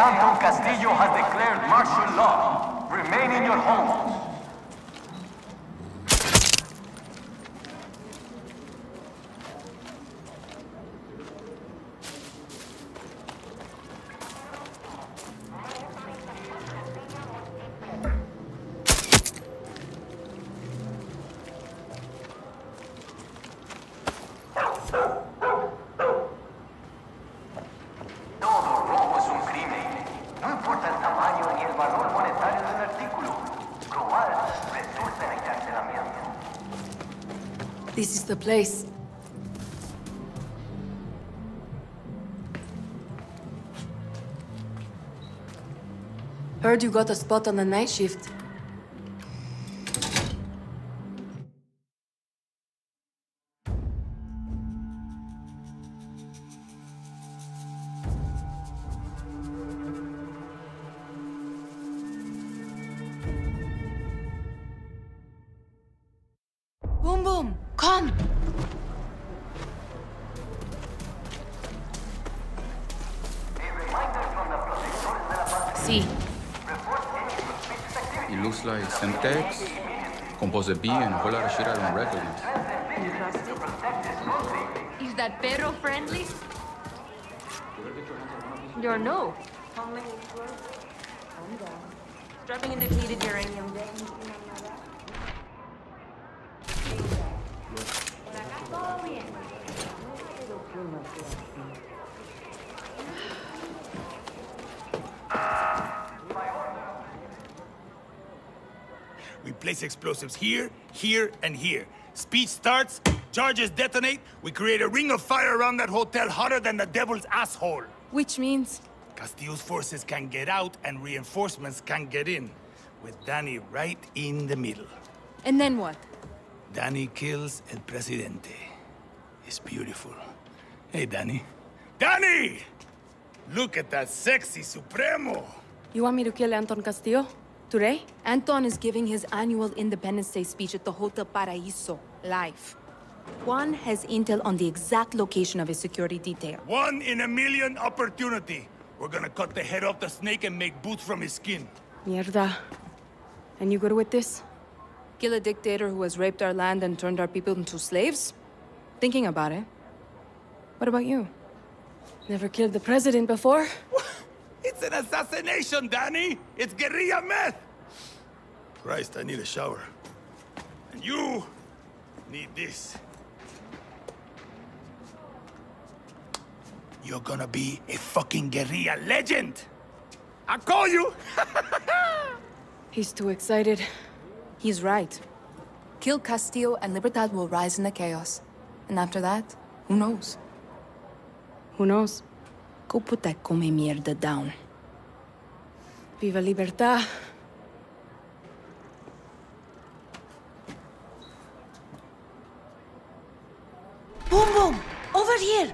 Anton Castillo has declared martial law. Remain in your homes. Place. Heard you got a spot on the night shift. It looks like Semtex, Composite B, and a whole lot of shit I don't recognize. Is that perro friendly? Your no. Dropping in depleted uranium. We place explosives here, here, and here. Speech starts, charges detonate, we create a ring of fire around that hotel hotter than the devil's asshole. which means Castillo's forces can get out and reinforcements can get in, with Danny right in the middle. And then what? Danny kills El Presidente. It's beautiful. Hey, Danny. Danny! Look at that sexy Supremo! You want me to kill Anton Castillo? Today? Anton is giving his annual Independence Day speech at the Hotel Paraíso, live. Juan has intel on the exact location of his security detail. One in a million opportunity. We're gonna cut the head off the snake and make boots from his skin. Mierda. And you good with this? Kill a dictator who has raped our land and turned our people into slaves? Thinking about it. What about you? Never killed the president before? It's an assassination, Danny! It's guerrilla meth! Christ, I need a shower. And you need this. You're gonna be a fucking guerrilla legend! I call you! He's too excited. He's right. Kill Castillo and Libertad will rise in the chaos. And after that, who knows? Who knows? Go put that come mierda down. Viva Libertad. Boom boom! Over here!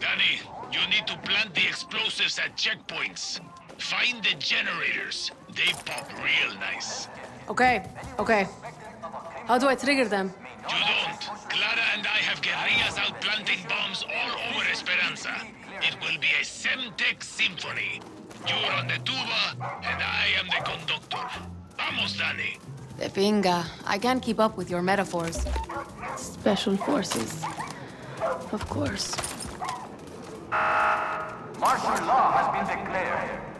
Danny, you need to plant the explosives at checkpoints. Find the generators. They pop real nice. Okay, okay. How do I trigger them? You don't. Clara and I have guerrillas out planting bombs all over Esperanza. It will be a Semtex symphony. You're on the tuba, and I am the conductor. Vamos, Danny. De pinga. I can't keep up with your metaphors. Special forces. Of course. Martial law has been declared.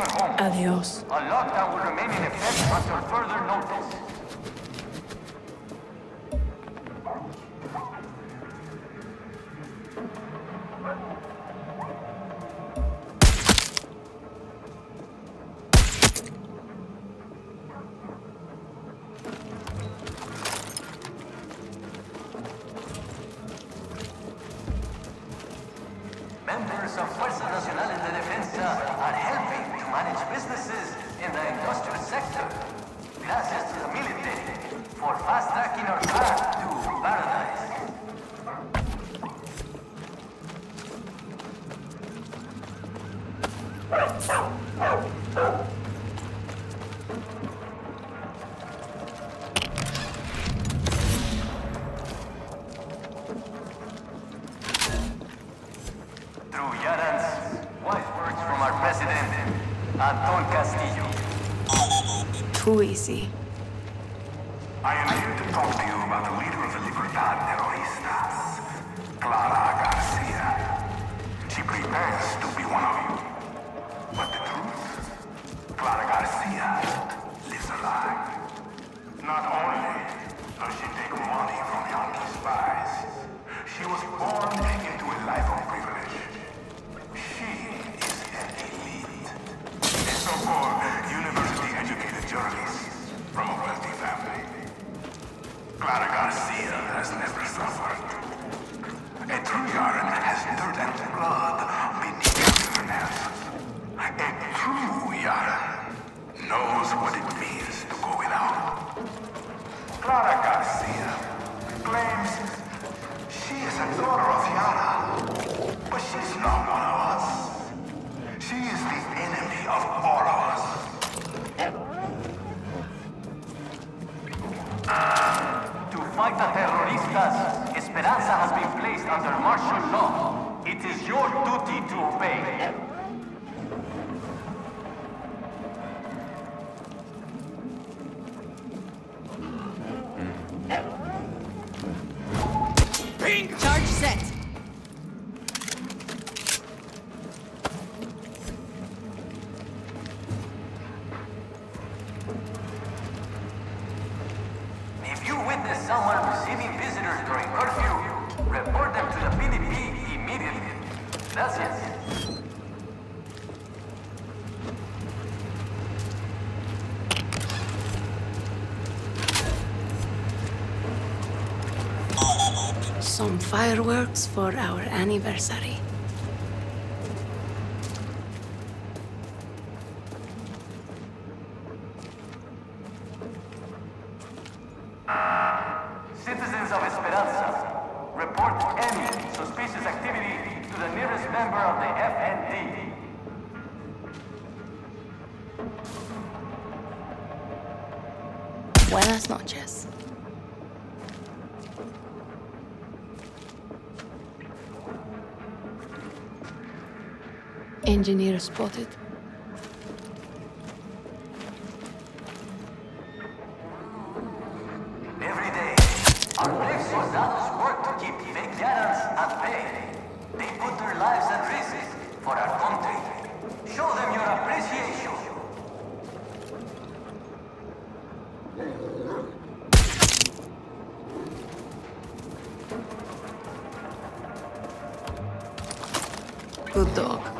Adiós. A lockdown will remain in effect until further notice. through Yarans, wise words from our president, Anton Castillo. Too easy. I am here to talk to you about the leader some fireworks for our anniversary. spotted. Every day, our brave soldados work to keep at bay. They put their lives at risk for our country. Show them your appreciation. Good dog.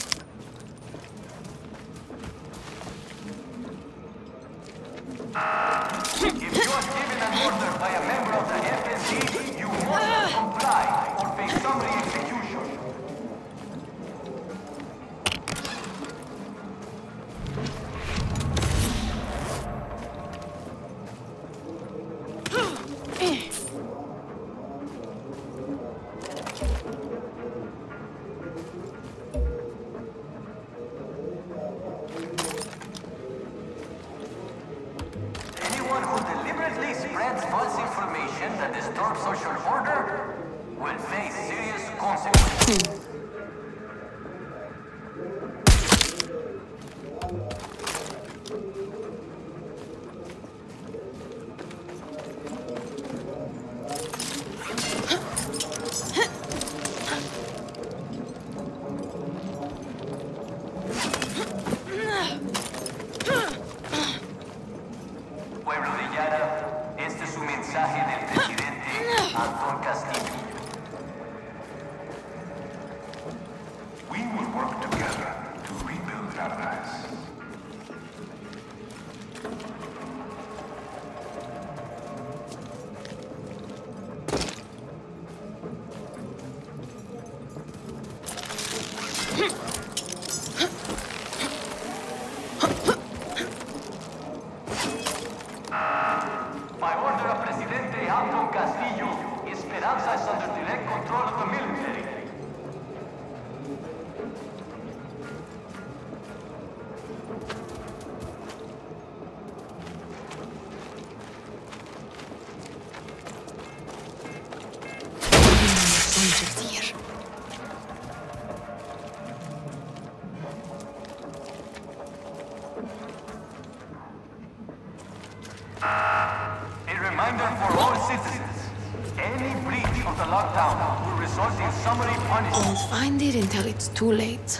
It's too late.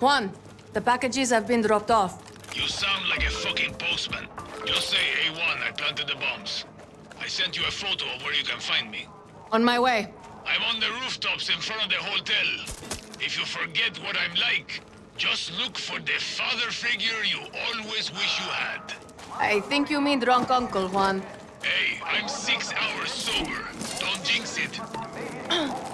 Juan, the packages have been dropped off. You sound like a fucking postman. Just say A1, I planted the bombs. I sent you a photo of where you can find me. On my way. I'm on the rooftops in front of the hotel. If you forget what I'm like, just look for the father figure you always wish you had. I think you mean drunk uncle, Juan. Hey, I'm six hours sober. Don't jinx it.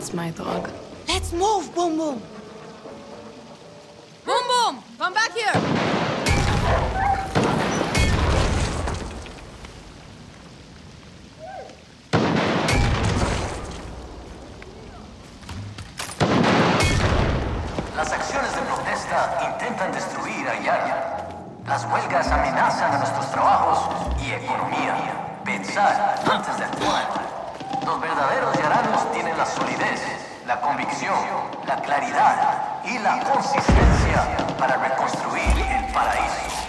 That's my dog. Let's move, Boom Boom! Boom Boom! Come back here! Las acciones de protesta intentan destruir a Yaya. Las huelgas amenazan a nuestros trabajos y economía. Pensar antes de actuar. Los verdaderos yaranos tienen la solidez, la convicción, la claridad y la consistencia para reconstruir el paraíso.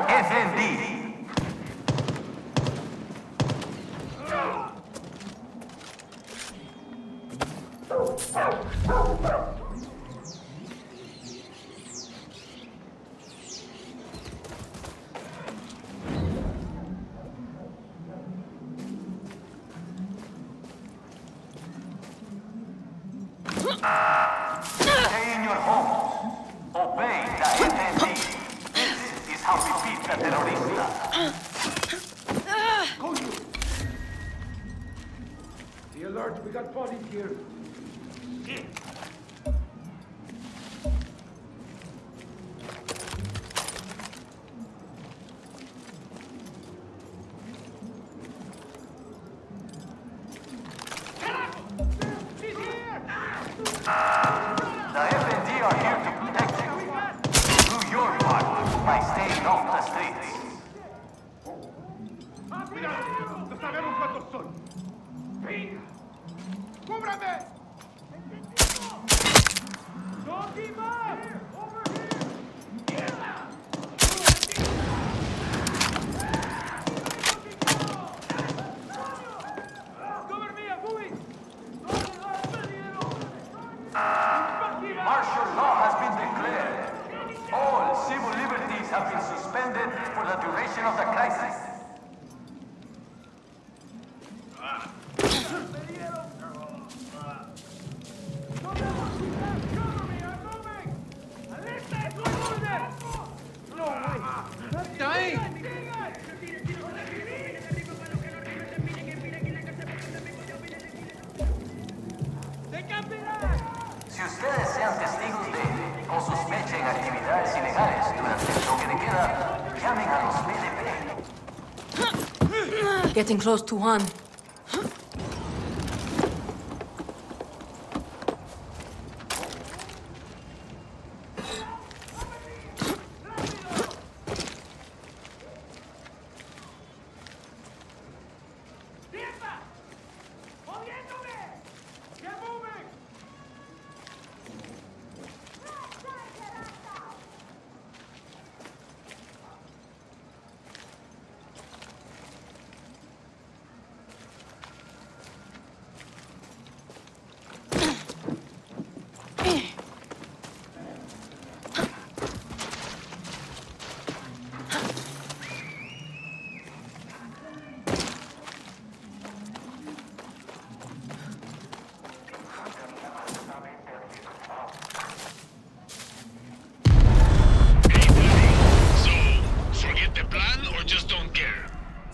SSD. By staying off the streets. ¡Cuidado! ¡No sabemos cuántos son! ¡Venga! ¡Cúbrame! Getting close to Juan.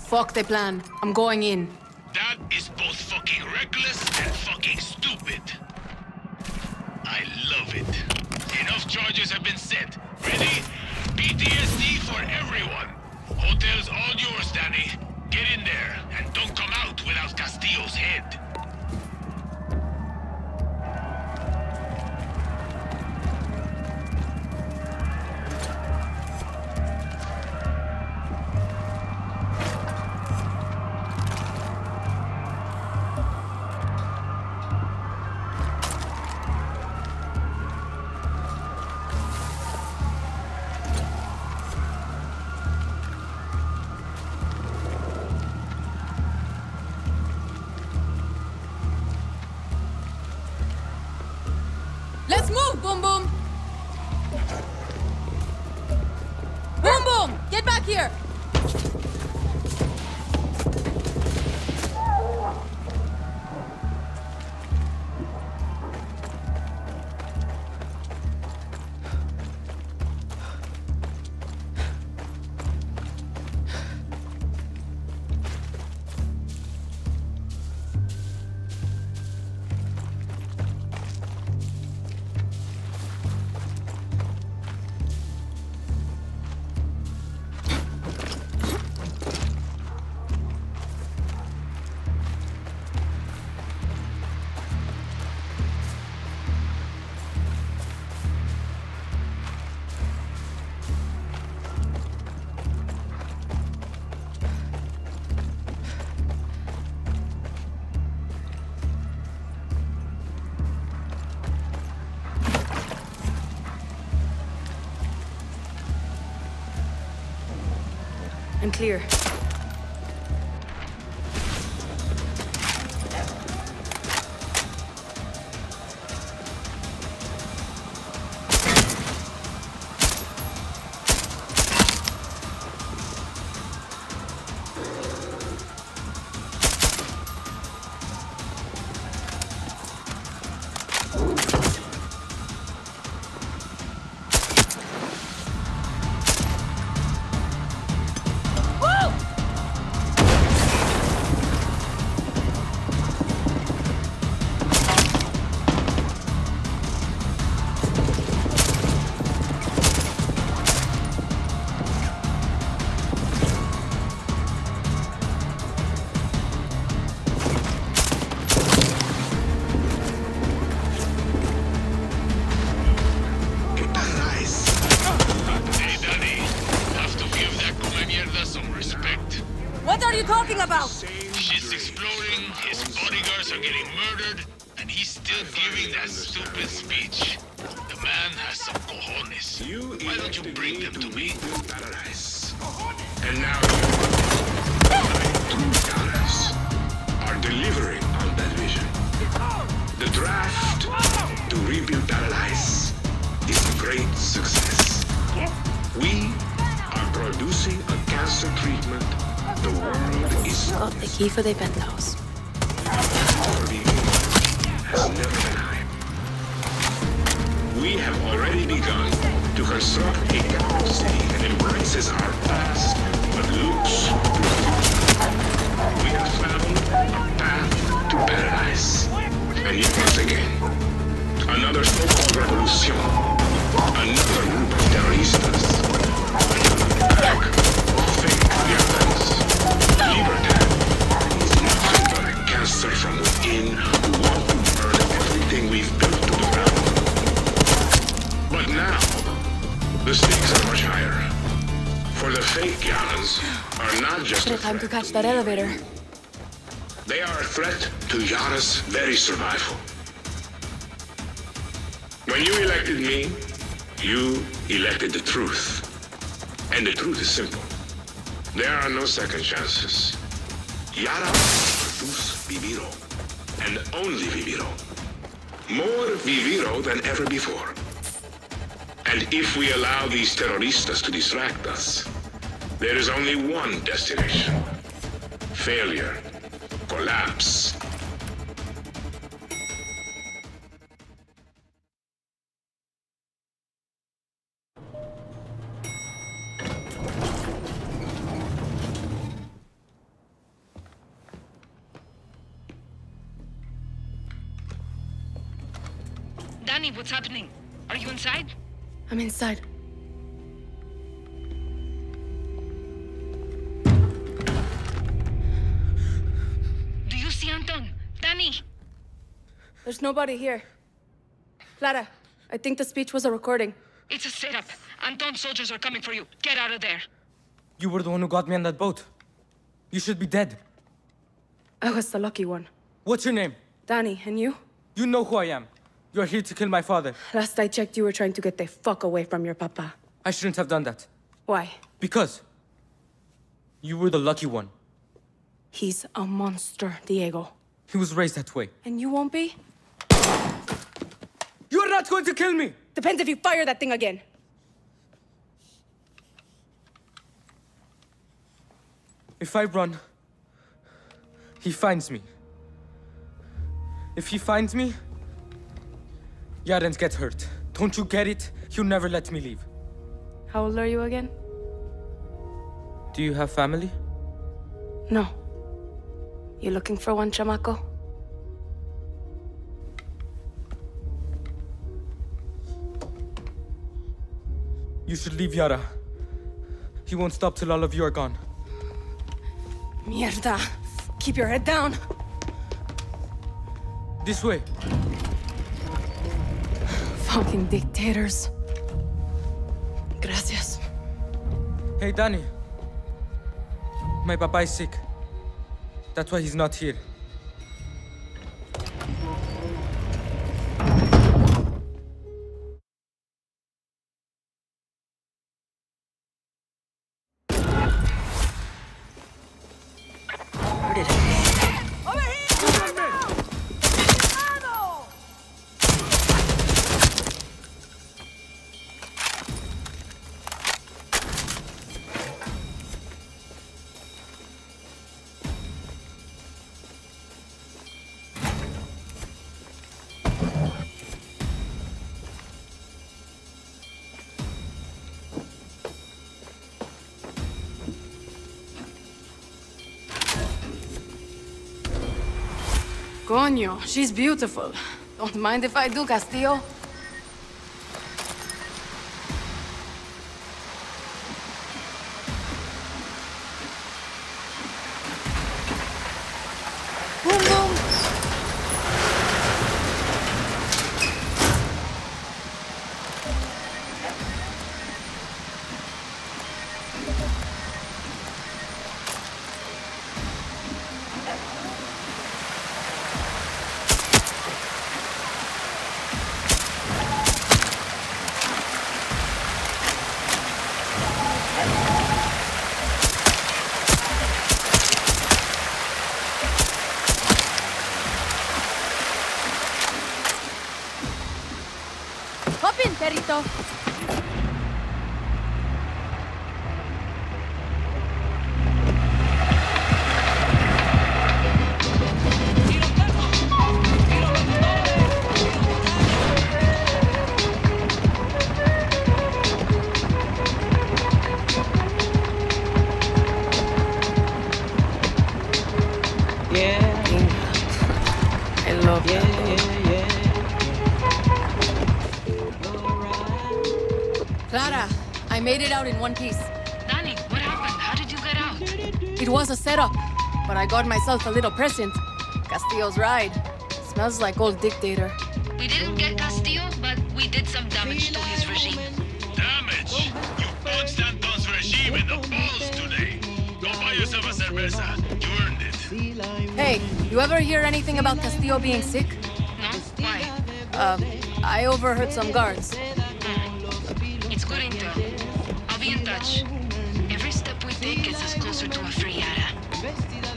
Fuck the plan. I'm going in. That is both fucking reckless and fucking stupid. I love it. Enough charges have been set. Ready? PTSD for everyone. Hotel's all yours, Danny. Get in there and don't come out without Castillo's head. here! I'm clear. You talking about? She's exploring, his bodyguards are getting murdered, and he's still giving that stupid speech. The man has some cojones. Why don't you bring them to me? Paradise. And now you, my two daughters, are delivering on that vision. The draft to rebuild paradise is a great success. We are producing a cancer treatment Oh, the key for the penthouse. We have already begun to construct a capital city that embraces our past, but looks to the future. We have found a path to paradise. And yet once again, catch that elevator. they are a threat to Yara's very survival. When you elected me, you elected the truth. And the truth is simple. There are no second chances. Yara produce Viviro. And only Viviro. More Viviro than ever before. And if we allow these terroristas to distract us, there is only one destination. Failure. Collapse. Danny, what's happening? Are you inside? I'm inside. There's nobody here. Clara, I think the speech was a recording. It's a setup. Anton's soldiers are coming for you. Get out of there. You were the one who got me on that boat. You should be dead. I was the lucky one. What's your name? Danny, and you? You know who I am. You're here to kill my father. Last I checked, you were trying to get the fuck away from your papa. I shouldn't have done that. Why? Because you were the lucky one. He's a monster, Diego. He was raised that way. And you won't be? You're not going to kill me! Depends if you fire that thing again. If I run, he finds me. If he finds me, Yarans gets hurt. Don't you get it? He'll never let me leave. How old are you again? Do you have family? No. You looking for one, chamaco? You should leave Yara. He won't stop till all of you are gone. Mierda. Keep your head down. This way. Fucking dictators. Gracias. Hey, Danny. My papa is sick. That's why he's not here. Coño, she's beautiful. Don't mind if I do, Castillo. Love yeah, that. yeah, yeah. Clara, I made it out in one piece. Danny, what happened? How did you get out? It was a setup, but I got myself a little present. Castillo's ride. Smells like old dictator. We didn't get Castillo, but we did some damage to his regime. Damage! You punched Anton's regime in the balls today. Go buy yourself a cerveza. You earned it. Hey, you ever hear anything about Castillo being sick? Why? Um, I overheard some guards. It's good intel. I'll be in touch. Every step we take gets us closer to a free Yara. Hace que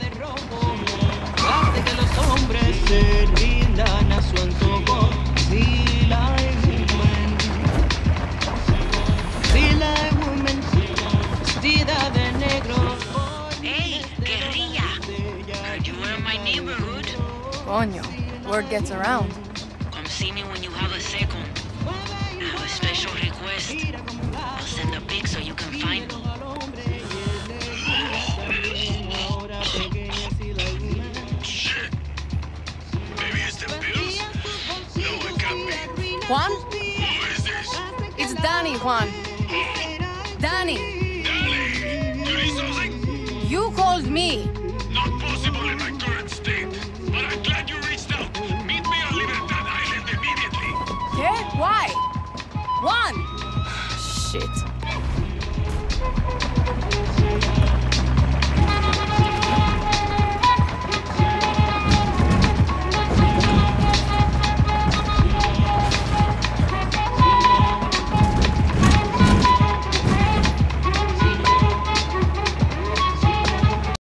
neighborhood. Coño, word gets around. Come see me when you have a second. I have a special request. I'll send a pic so you can find me. Shit! Maybe it's the pills? No, it can't. Juan? Who is this? It's Dani, Juan. Dani, Dali! You need something? you called me. Not possible in my ¿Qué? Why? Juan! Shit.